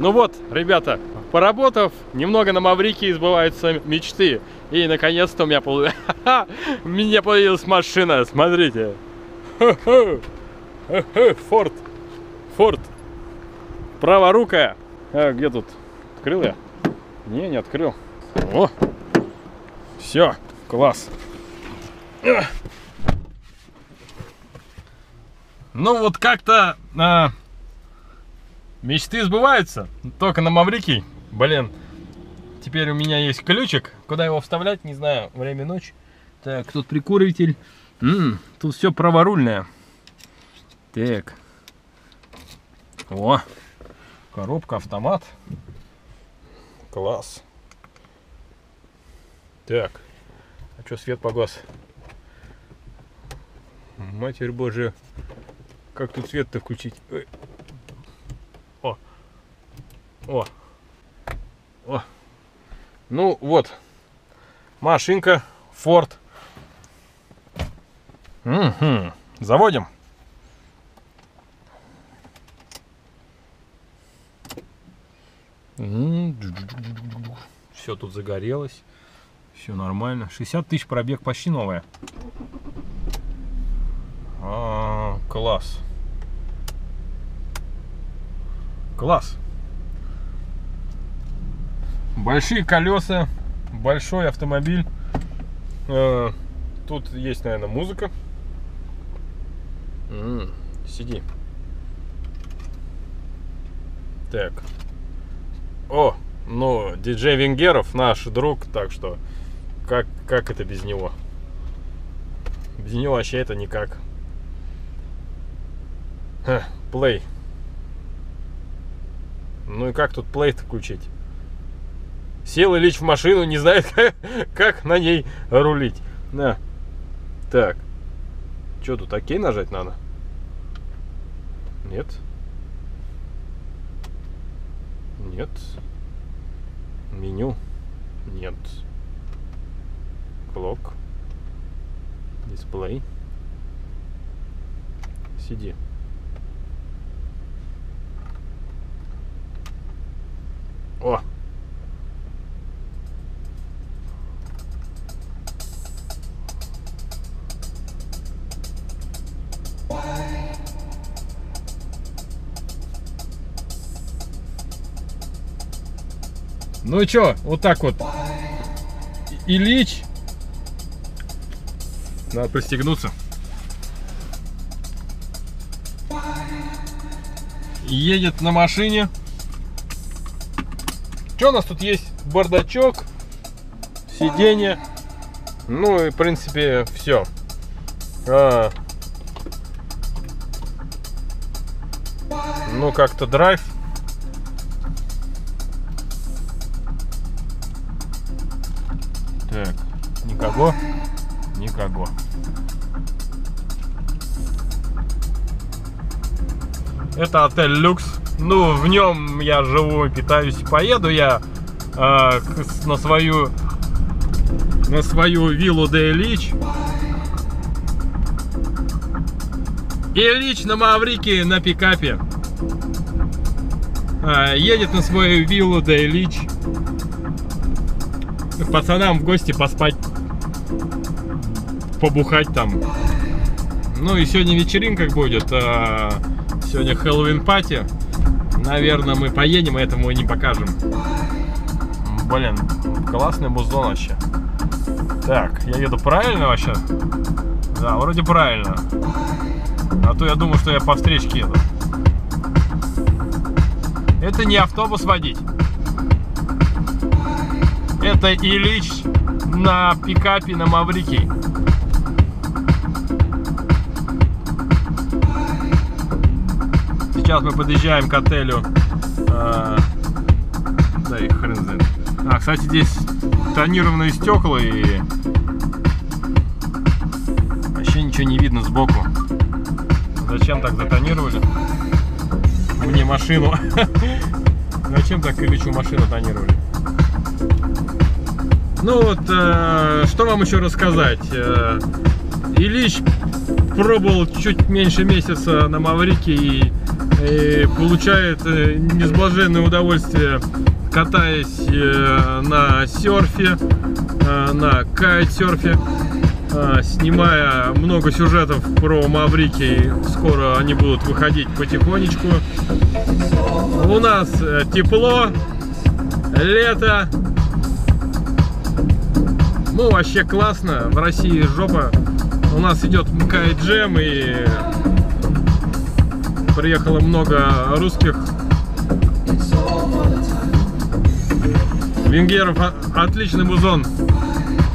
Ну вот, ребята, поработав, немного на Маврике сбываются мечты. И наконец-то у меня, пол... у появилась машина, смотрите. Форд. Форд. Праворукая. А, где тут? Открыл я? Не, не открыл. О! Все, класс. Ну вот как-то а, мечты сбываются. Только на Маврикий. Блин. Теперь у меня есть ключик. Куда его вставлять, не знаю. Время ночи. Так, тут прикуритель. М -м, тут все праворульное. Так. О, коробка, автомат. Класс. Так. А что свет погас? Матерь Божия. Как тут свет-то включить? Ой. О. О. Ну вот. Машинка Ford. Угу. Заводим. Все тут загорелось. Все нормально. 60 тысяч пробег почти новая. А, класс. Класс. Большие колеса, большой автомобиль. Э, тут есть, наверное, музыка. М -м, сиди. Так. О, ну, диджей Венгеров наш друг, так что как, как это без него? Без него вообще это никак. Плей. Ну и как тут плей включить? Сел Ильич в машину, не знает, как, на ней рулить. На. Так. Что тут, окей нажать надо? Нет. Нет. Меню. Нет. Клок. Дисплей. Сиди. О! Ну и чё, вот так вот. Ильич. Надо пристегнуться. Едет на машине. Что у нас тут есть? Бардачок, сиденье. Ну и в принципе все. А. Ну как-то драйв. Так, никого, никого. Это отель Люкс. Ну, в нем я живу, питаюсь, поеду я э, на свою на свою виллу де Ильич. Ильич на Маврике на пикапе. Э, едет на свою виллу де Ильич. К пацанам в гости поспать. Побухать там. Ну и сегодня вечеринка будет. Э, сегодня Хэллоуин пати. Наверное, мы поедем, и этому не покажем. Блин, классный музон вообще. Так, я еду правильно вообще? Да, вроде правильно. А то я думаю, что я по встречке еду. Это не автобус водить. Это Ильич на пикапе на Маврике. Сейчас мы подъезжаем к отелю. А, да и хрен знает. А, кстати, здесь тонированные стекла и вообще ничего не видно сбоку. Зачем так затонировали? Мне машину. Зачем так Ильичу машину тонировали? Ну вот, э, что вам еще рассказать? Э, Ильич пробовал чуть меньше месяца на Маврике и и получает э, несблаженное удовольствие, катаясь э, на серфе, э, на кайтсерфе, э, снимая много сюжетов про Маврикий. Скоро они будут выходить потихонечку. У нас э, тепло, лето. Ну, вообще классно. В России жопа. У нас идет кайт-джем и приехало много русских. Венгеров отличный музон.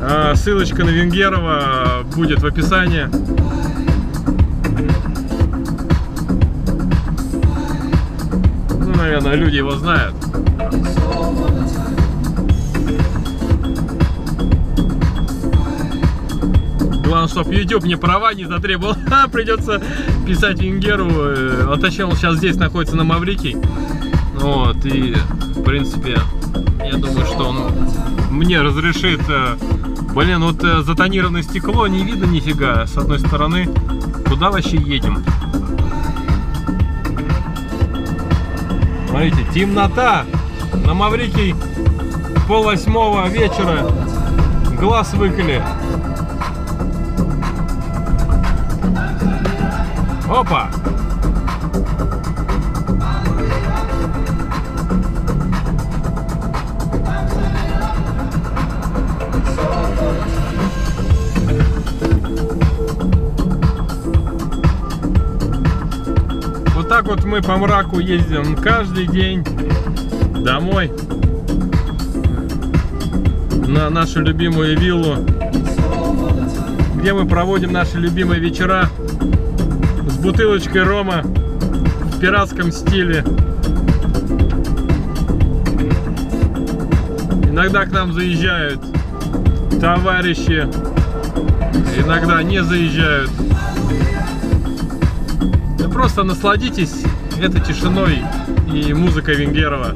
А, Ссылочка на Венгерова будет в описании. Ну, наверное, люди его знают. Главное, чтобы YouTube мне права не затребовал. Придется писать Венгеру. э, А он сейчас здесь находится на Маврикий. Вот, и, в принципе, я думаю, что он мне разрешит... э, Блин, вот э, затонированное стекло, не видно нифига. С одной стороны, куда вообще едем? Смотрите, темнота. На Маврикий пол восьмого вечера. Глаз выколи. Опа! Вот так вот мы по мраку ездим каждый день домой на нашу любимую виллу, где мы проводим наши любимые вечера бутылочкой рома в пиратском стиле. Иногда к нам заезжают товарищи, иногда не заезжают. Просто насладитесь этой тишиной и музыкой Венгерова.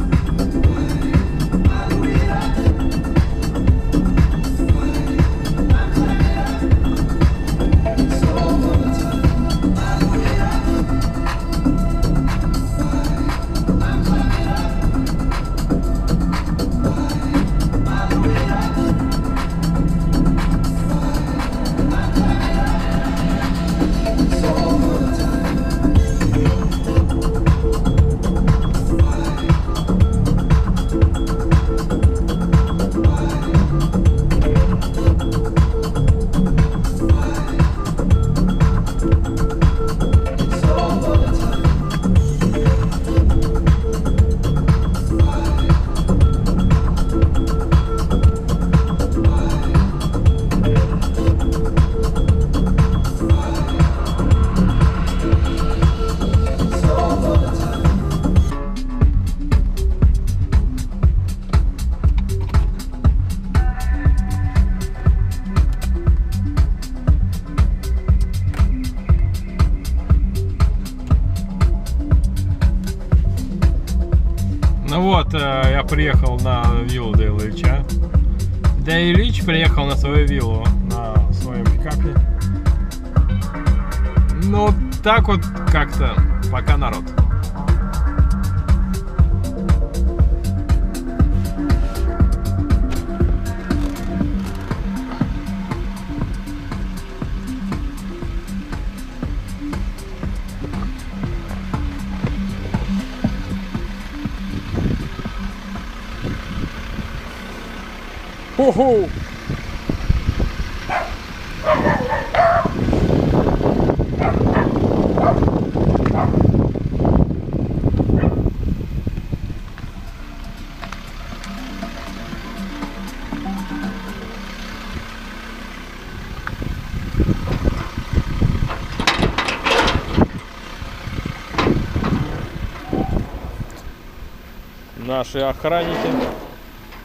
Вот, э, я приехал на виллу Дэй Ильича. Дэй Ильич приехал на свою виллу на своем пикапе. Ну, так вот как-то пока народ. Ху-ху! Наши охранники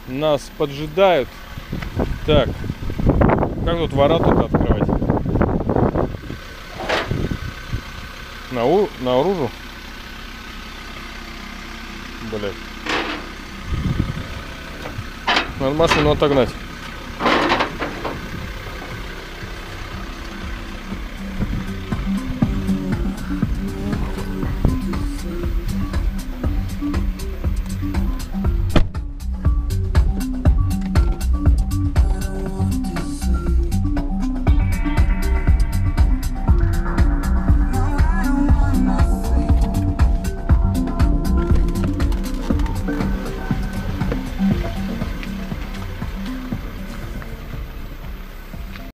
нас поджидают. Так, как тут ворота открывать? На у... наружу? Блять. Надо машину отогнать.